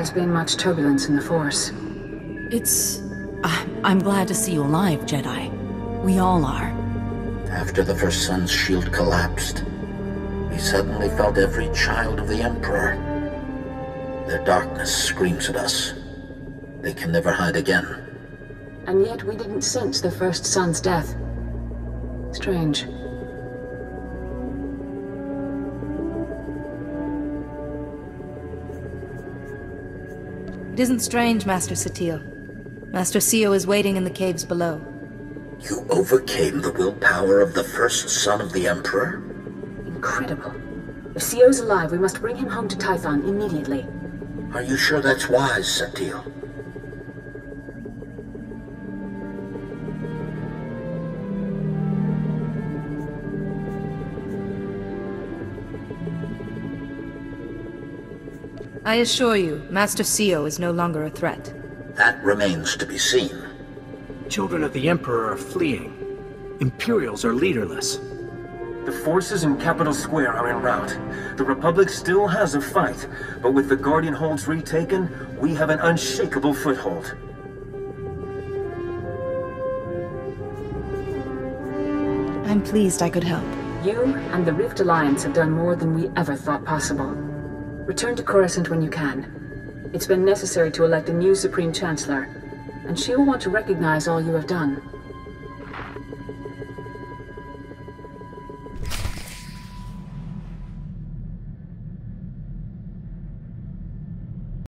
has been much turbulence in the Force. It's... Uh, I'm glad to see you alive, Jedi. We all are. After the First Son's shield collapsed, we suddenly felt every child of the Emperor. Their darkness screams at us. They can never hide again. And yet we didn't sense the First Son's death. Strange. It isn't strange, Master Satele. Master Syo is waiting in the caves below. You overcame the willpower of the first son of the Emperor? Incredible. If Syo's alive, we must bring him home to Tython immediately. Are you sure that's wise, Satele? I assure you, Master Syo is no longer a threat. That remains to be seen. Children of the Emperor are fleeing. Imperials are leaderless. The forces in Capital Square are en route. The Republic still has a fight, but with the Guardian holds retaken, we have an unshakable foothold. I'm pleased I could help. You and the Rift Alliance have done more than we ever thought possible. Return to Coruscant when you can. It's been necessary to elect a new Supreme Chancellor, and she will want to recognize all you have done.